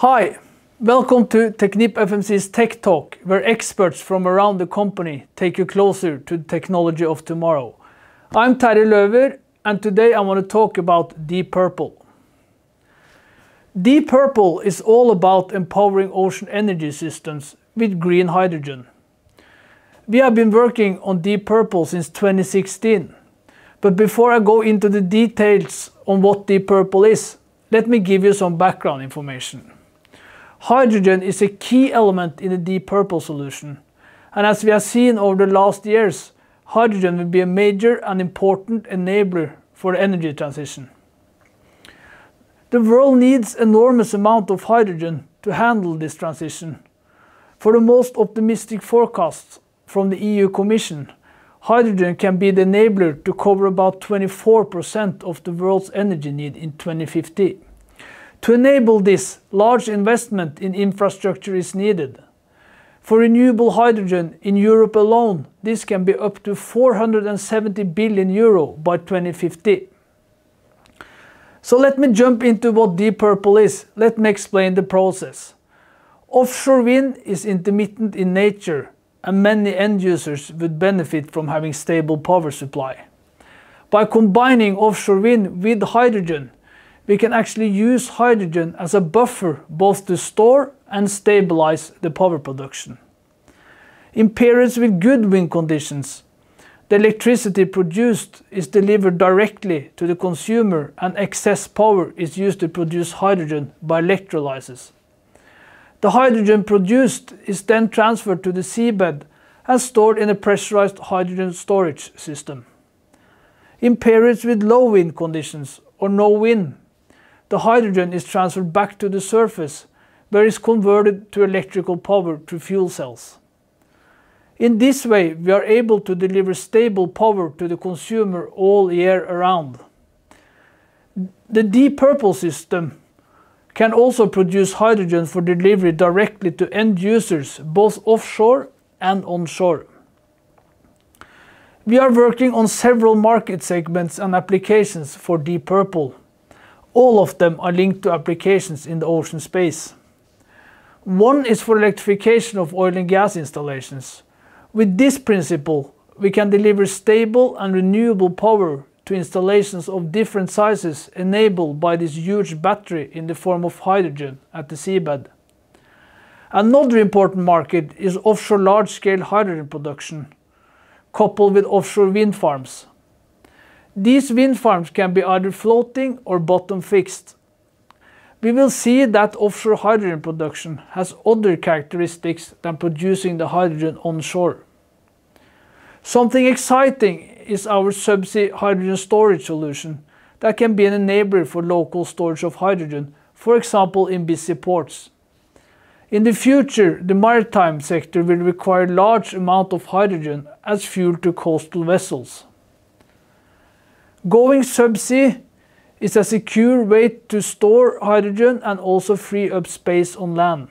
Hi, welcome to Technip FMC's Tech Talk, where experts from around the company take you closer to the technology of tomorrow. I'm Terje Løver, and today I want to talk about Deep Purple. Deep Purple is all about empowering ocean energy systems with green hydrogen. We have been working on Deep Purple since 2016. But before I go into the details on what Deep Purple is, let me give you some background information. Hydrogen is a key element in the Deep Purple solution, and as we have seen over the last years, hydrogen will be a major and important enabler for the energy transition. The world needs enormous amount of hydrogen to handle this transition. For the most optimistic forecasts from the EU Commission, hydrogen can be the enabler to cover about 24% of the world's energy need in 2050. To enable this, large investment in infrastructure is needed. For renewable hydrogen in Europe alone, this can be up to 470 billion euro by 2050. So let me jump into what Deep Purple is. Let me explain the process. Offshore wind is intermittent in nature and many end users would benefit from having stable power supply. By combining offshore wind with hydrogen, we can actually use hydrogen as a buffer both to store and stabilize the power production. In periods with good wind conditions, the electricity produced is delivered directly to the consumer and excess power is used to produce hydrogen by electrolysis. The hydrogen produced is then transferred to the seabed and stored in a pressurized hydrogen storage system. In periods with low wind conditions or no wind, the hydrogen is transferred back to the surface where it is converted to electrical power through fuel cells. In this way, we are able to deliver stable power to the consumer all year around. The Deep Purple system can also produce hydrogen for delivery directly to end users, both offshore and onshore. We are working on several market segments and applications for Deep Purple. All of them are linked to applications in the ocean space. One is for electrification of oil and gas installations. With this principle, we can deliver stable and renewable power to installations of different sizes enabled by this huge battery in the form of hydrogen at the seabed. Another important market is offshore large-scale hydrogen production, coupled with offshore wind farms. These wind farms can be either floating or bottom fixed. We will see that offshore hydrogen production has other characteristics than producing the hydrogen onshore. Something exciting is our subsea hydrogen storage solution that can be an enabler for local storage of hydrogen, for example in busy ports. In the future, the maritime sector will require large amount of hydrogen as fuel to coastal vessels. Going subsea is a secure way to store hydrogen and also free up space on land.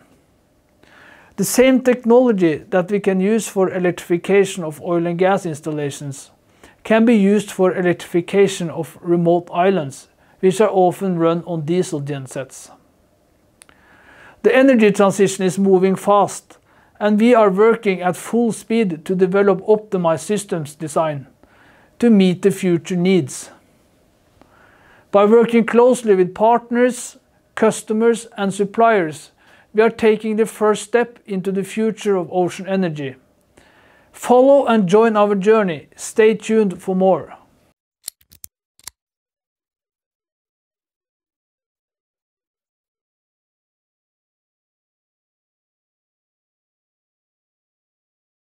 The same technology that we can use for electrification of oil and gas installations can be used for electrification of remote islands, which are often run on diesel gensets. The energy transition is moving fast, and we are working at full speed to develop optimized systems design to meet the future needs. By working closely with partners, customers, and suppliers, we are taking the first step into the future of ocean energy. Follow and join our journey. Stay tuned for more.